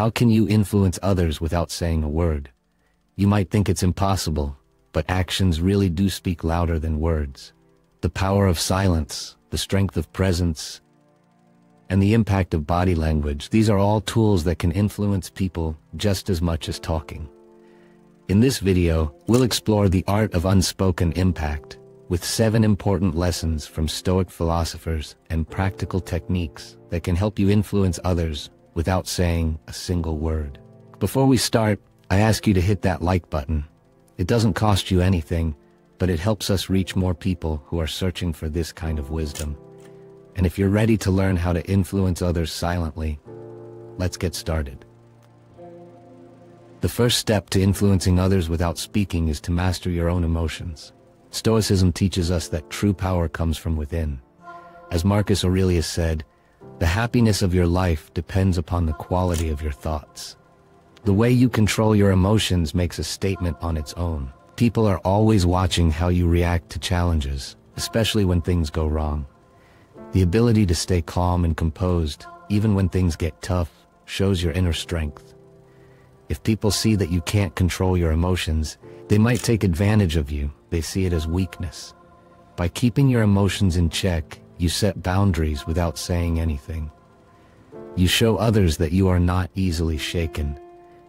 How can you influence others without saying a word? You might think it's impossible, but actions really do speak louder than words. The power of silence, the strength of presence, and the impact of body language, these are all tools that can influence people just as much as talking. In this video, we'll explore the art of unspoken impact with seven important lessons from Stoic philosophers and practical techniques that can help you influence others without saying a single word. Before we start, I ask you to hit that like button. It doesn't cost you anything, but it helps us reach more people who are searching for this kind of wisdom. And if you're ready to learn how to influence others silently, let's get started. The first step to influencing others without speaking is to master your own emotions. Stoicism teaches us that true power comes from within. As Marcus Aurelius said, the happiness of your life depends upon the quality of your thoughts. The way you control your emotions makes a statement on its own. People are always watching how you react to challenges, especially when things go wrong. The ability to stay calm and composed, even when things get tough, shows your inner strength. If people see that you can't control your emotions, they might take advantage of you. They see it as weakness. By keeping your emotions in check, you set boundaries without saying anything. You show others that you are not easily shaken,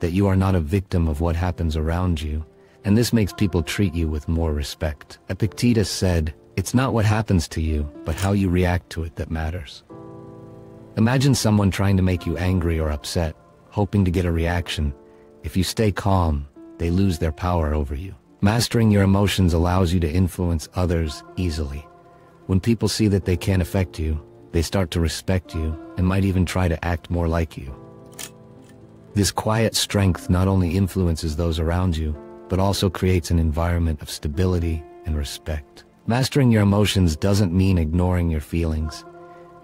that you are not a victim of what happens around you, and this makes people treat you with more respect. Epictetus said, it's not what happens to you, but how you react to it that matters. Imagine someone trying to make you angry or upset, hoping to get a reaction. If you stay calm, they lose their power over you. Mastering your emotions allows you to influence others easily. When people see that they can't affect you, they start to respect you and might even try to act more like you. This quiet strength not only influences those around you, but also creates an environment of stability and respect. Mastering your emotions doesn't mean ignoring your feelings.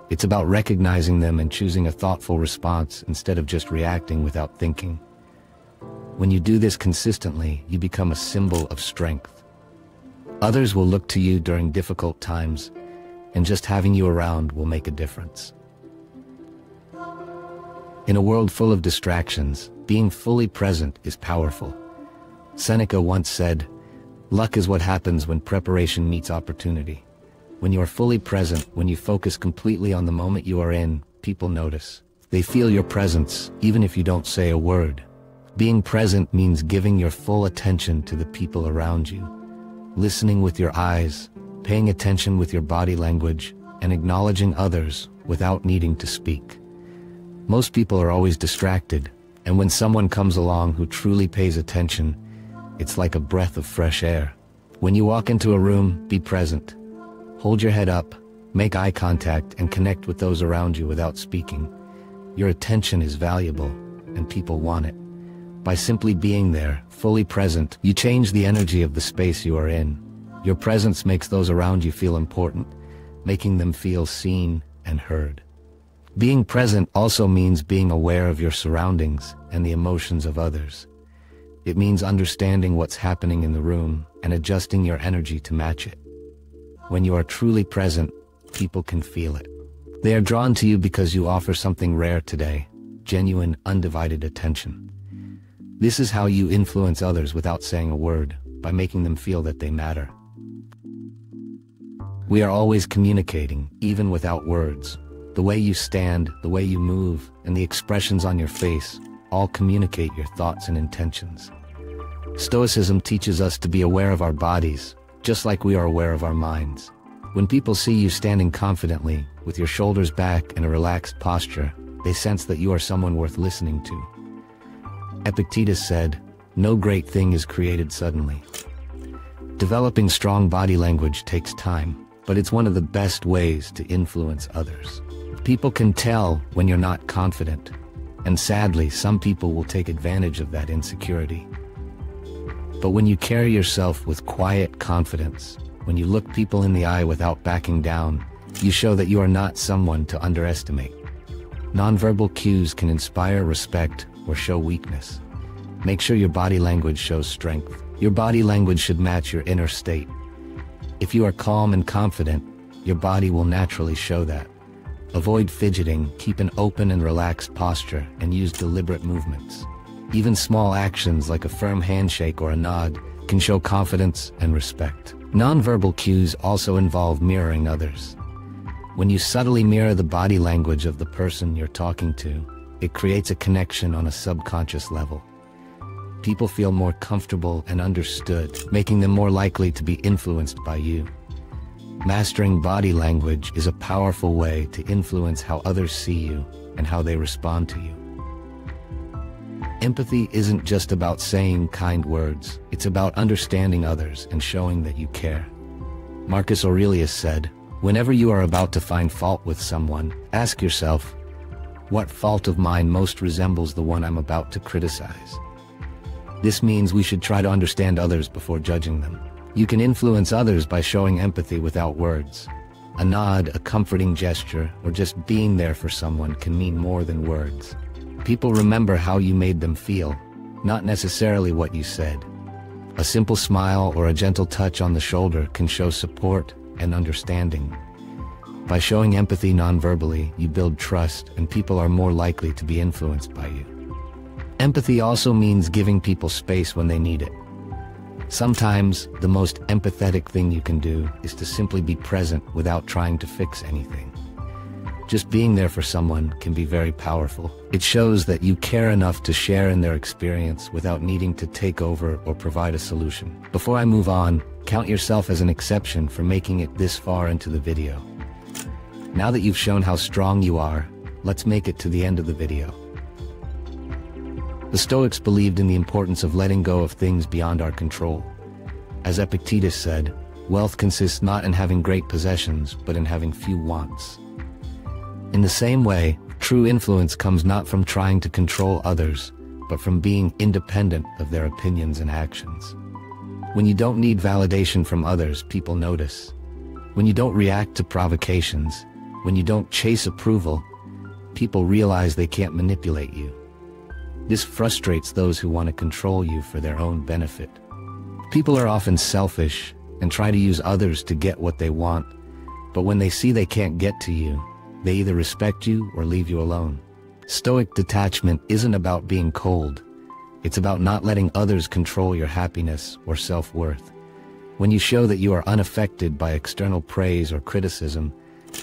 It's about recognizing them and choosing a thoughtful response instead of just reacting without thinking. When you do this consistently, you become a symbol of strength. Others will look to you during difficult times, and just having you around will make a difference. In a world full of distractions, being fully present is powerful. Seneca once said, Luck is what happens when preparation meets opportunity. When you are fully present, when you focus completely on the moment you are in, people notice. They feel your presence, even if you don't say a word. Being present means giving your full attention to the people around you. Listening with your eyes, paying attention with your body language, and acknowledging others without needing to speak. Most people are always distracted, and when someone comes along who truly pays attention, it's like a breath of fresh air. When you walk into a room, be present. Hold your head up, make eye contact, and connect with those around you without speaking. Your attention is valuable, and people want it. By simply being there, fully present, you change the energy of the space you are in. Your presence makes those around you feel important, making them feel seen and heard. Being present also means being aware of your surroundings and the emotions of others. It means understanding what's happening in the room and adjusting your energy to match it. When you are truly present, people can feel it. They are drawn to you because you offer something rare today, genuine, undivided attention. This is how you influence others without saying a word, by making them feel that they matter. We are always communicating, even without words. The way you stand, the way you move, and the expressions on your face all communicate your thoughts and intentions. Stoicism teaches us to be aware of our bodies, just like we are aware of our minds. When people see you standing confidently, with your shoulders back and a relaxed posture, they sense that you are someone worth listening to. Epictetus said, no great thing is created suddenly. Developing strong body language takes time, but it's one of the best ways to influence others. People can tell when you're not confident, and sadly, some people will take advantage of that insecurity. But when you carry yourself with quiet confidence, when you look people in the eye without backing down, you show that you are not someone to underestimate. Nonverbal cues can inspire respect or show weakness. Make sure your body language shows strength. Your body language should match your inner state. If you are calm and confident, your body will naturally show that. Avoid fidgeting, keep an open and relaxed posture, and use deliberate movements. Even small actions like a firm handshake or a nod can show confidence and respect. Nonverbal cues also involve mirroring others. When you subtly mirror the body language of the person you're talking to, it creates a connection on a subconscious level. People feel more comfortable and understood, making them more likely to be influenced by you. Mastering body language is a powerful way to influence how others see you and how they respond to you. Empathy isn't just about saying kind words, it's about understanding others and showing that you care. Marcus Aurelius said, Whenever you are about to find fault with someone, ask yourself, what fault of mine most resembles the one I'm about to criticize? This means we should try to understand others before judging them. You can influence others by showing empathy without words. A nod, a comforting gesture, or just being there for someone can mean more than words. People remember how you made them feel, not necessarily what you said. A simple smile or a gentle touch on the shoulder can show support and understanding. By showing empathy nonverbally, you build trust and people are more likely to be influenced by you. Empathy also means giving people space when they need it. Sometimes, the most empathetic thing you can do is to simply be present without trying to fix anything. Just being there for someone can be very powerful. It shows that you care enough to share in their experience without needing to take over or provide a solution. Before I move on, count yourself as an exception for making it this far into the video. Now that you've shown how strong you are, let's make it to the end of the video. The Stoics believed in the importance of letting go of things beyond our control. As Epictetus said, wealth consists not in having great possessions, but in having few wants. In the same way, true influence comes not from trying to control others, but from being independent of their opinions and actions. When you don't need validation from others, people notice. When you don't react to provocations, when you don't chase approval, people realize they can't manipulate you. This frustrates those who want to control you for their own benefit. People are often selfish and try to use others to get what they want, but when they see they can't get to you, they either respect you or leave you alone. Stoic detachment isn't about being cold. It's about not letting others control your happiness or self-worth. When you show that you are unaffected by external praise or criticism,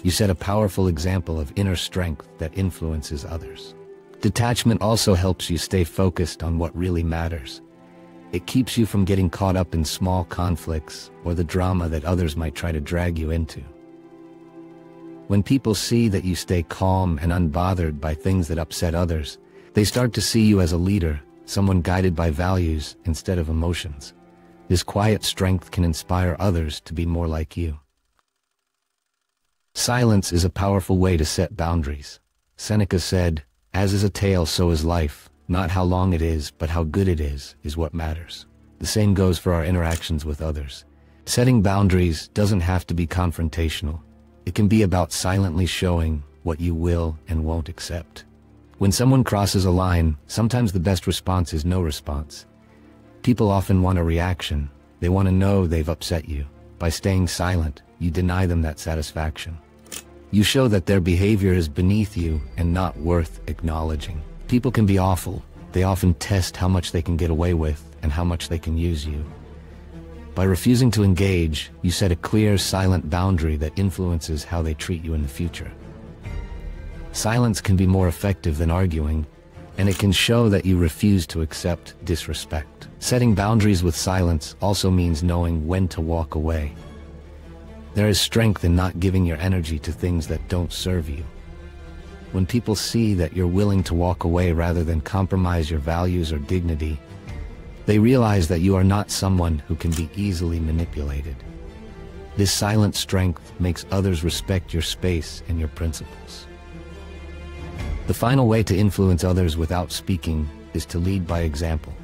you set a powerful example of inner strength that influences others. Detachment also helps you stay focused on what really matters. It keeps you from getting caught up in small conflicts or the drama that others might try to drag you into. When people see that you stay calm and unbothered by things that upset others, they start to see you as a leader, someone guided by values instead of emotions. This quiet strength can inspire others to be more like you. Silence is a powerful way to set boundaries. Seneca said, as is a tale, so is life. Not how long it is, but how good it is, is what matters. The same goes for our interactions with others. Setting boundaries doesn't have to be confrontational. It can be about silently showing what you will and won't accept. When someone crosses a line, sometimes the best response is no response. People often want a reaction. They want to know they've upset you. By staying silent, you deny them that satisfaction. You show that their behavior is beneath you and not worth acknowledging. People can be awful. They often test how much they can get away with and how much they can use you. By refusing to engage, you set a clear, silent boundary that influences how they treat you in the future. Silence can be more effective than arguing, and it can show that you refuse to accept disrespect. Setting boundaries with silence also means knowing when to walk away there is strength in not giving your energy to things that don't serve you. When people see that you're willing to walk away rather than compromise your values or dignity, they realize that you are not someone who can be easily manipulated. This silent strength makes others respect your space and your principles. The final way to influence others without speaking is to lead by example.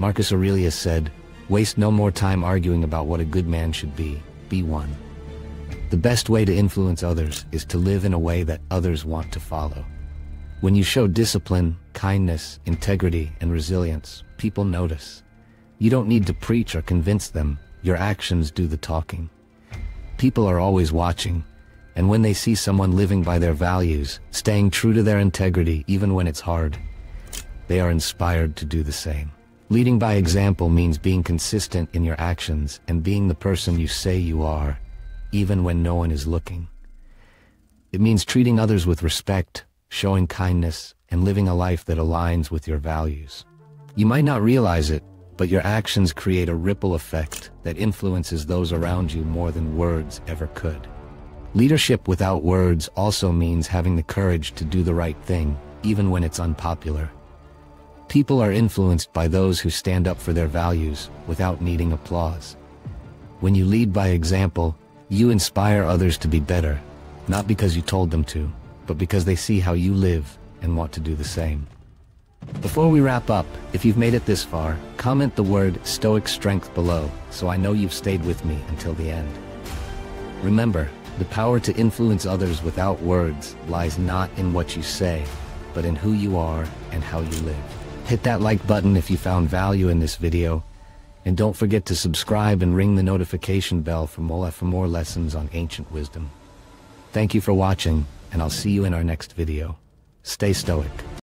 Marcus Aurelius said, Waste no more time arguing about what a good man should be. Be one. The best way to influence others is to live in a way that others want to follow. When you show discipline, kindness, integrity, and resilience, people notice. You don't need to preach or convince them, your actions do the talking. People are always watching, And when they see someone living by their values, staying true to their integrity even when it's hard, they are inspired to do the same. Leading by example means being consistent in your actions and being the person you say you are, even when no one is looking. It means treating others with respect, showing kindness, and living a life that aligns with your values. You might not realize it, but your actions create a ripple effect that influences those around you more than words ever could. Leadership without words also means having the courage to do the right thing, even when it's unpopular. People are influenced by those who stand up for their values without needing applause. When you lead by example, you inspire others to be better, not because you told them to, but because they see how you live and want to do the same. Before we wrap up, if you've made it this far, comment the word Stoic Strength below so I know you've stayed with me until the end. Remember, the power to influence others without words lies not in what you say, but in who you are and how you live. Hit that like button if you found value in this video, and don't forget to subscribe and ring the notification bell for more, for more lessons on ancient wisdom. Thank you for watching, and I'll see you in our next video. Stay stoic.